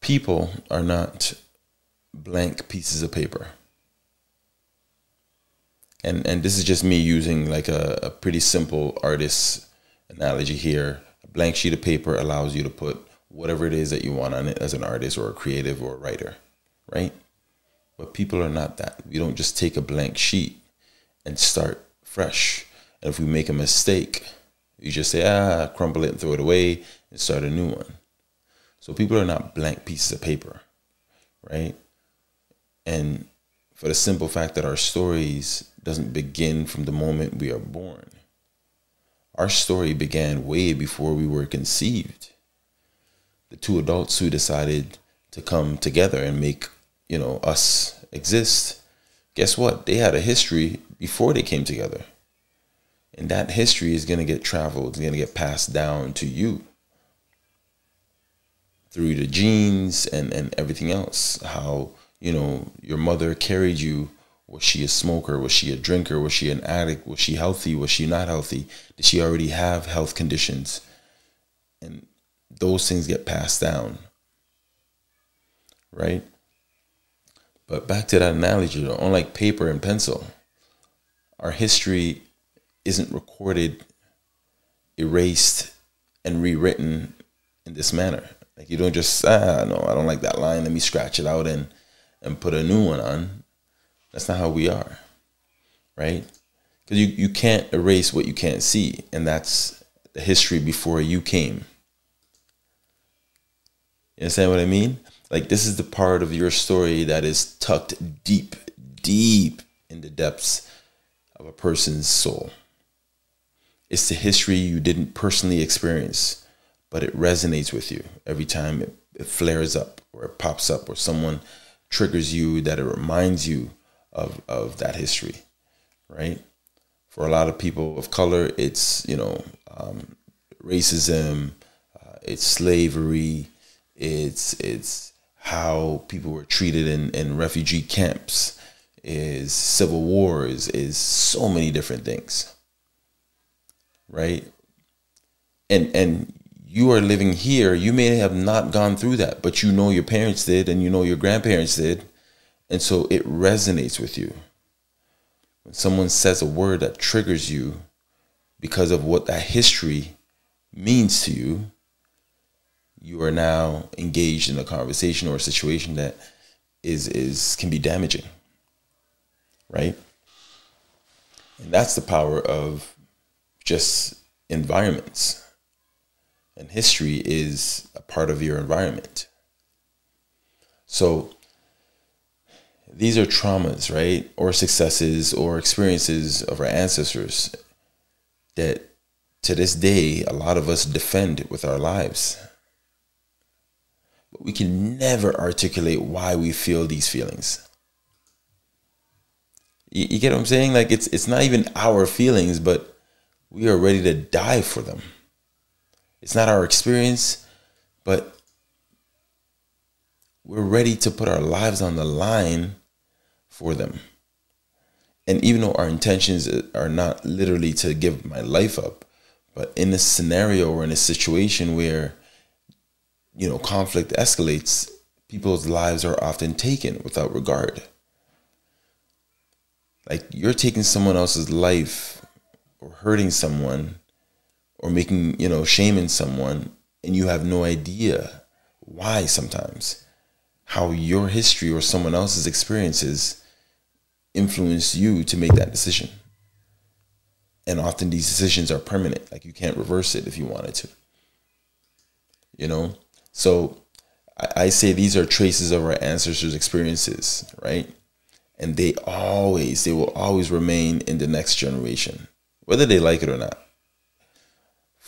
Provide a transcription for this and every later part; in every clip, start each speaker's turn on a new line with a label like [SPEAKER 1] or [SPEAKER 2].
[SPEAKER 1] people are not blank pieces of paper. And and this is just me using like a, a pretty simple artist analogy here. A blank sheet of paper allows you to put whatever it is that you want on it as an artist or a creative or a writer, right? But people are not that. We don't just take a blank sheet and start fresh. And if we make a mistake, you just say, ah, crumble it and throw it away and start a new one. So people are not blank pieces of paper, right? And for the simple fact that our stories doesn't begin from the moment we are born. Our story began way before we were conceived. The two adults who decided to come together and make, you know, us exist. Guess what? They had a history before they came together. And that history is going to get traveled, it's going to get passed down to you through the genes and, and everything else. How, you know, your mother carried you. Was she a smoker? Was she a drinker? Was she an addict? Was she healthy? Was she not healthy? Did she already have health conditions? And those things get passed down. Right? But back to that analogy, unlike paper and pencil, our history isn't recorded, erased, and rewritten in this manner. Like you don't just ah no, I don't like that line. Let me scratch it out and and put a new one on. That's not how we are, right? Because you you can't erase what you can't see, and that's the history before you came. You understand what I mean? Like this is the part of your story that is tucked deep, deep in the depths of a person's soul. It's the history you didn't personally experience, but it resonates with you every time it, it flares up or it pops up or someone triggers you that it reminds you of, of that history, right? For a lot of people of color, it's, you know, um, racism, uh, it's slavery, it's, it's how people were treated in, in refugee camps, is civil wars, is so many different things, right? And, and you are living here, you may have not gone through that, but you know your parents did and you know your grandparents did. And so it resonates with you. When someone says a word that triggers you because of what that history means to you, you are now engaged in a conversation or a situation that is is can be damaging. Right? And that's the power of just environments and history is a part of your environment. So these are traumas, right? Or successes or experiences of our ancestors that to this day a lot of us defend with our lives. But we can never articulate why we feel these feelings. You, you get what I'm saying? Like it's it's not even our feelings, but we are ready to die for them. It's not our experience, but we're ready to put our lives on the line for them. And even though our intentions are not literally to give my life up, but in a scenario or in a situation where, you know, conflict escalates, people's lives are often taken without regard. Like you're taking someone else's life or hurting someone or making, you know, shaming someone and you have no idea why sometimes how your history or someone else's experiences influence you to make that decision. And often these decisions are permanent. Like you can't reverse it if you wanted to. You know? So I, I say these are traces of our ancestors' experiences, right? And they always, they will always remain in the next generation, whether they like it or not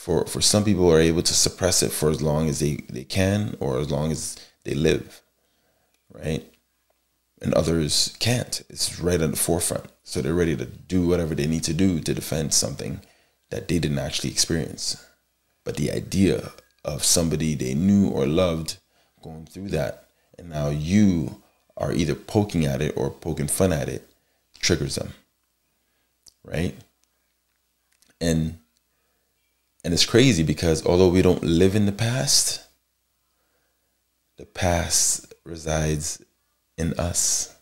[SPEAKER 1] for for some people are able to suppress it for as long as they they can or as long as they live right? And others can't. It's right at the forefront. So they're ready to do whatever they need to do to defend something that they didn't actually experience. But the idea of somebody they knew or loved going through that and now you are either poking at it or poking fun at it triggers them right? And and it's crazy because although we don't live in the past, the past resides in us.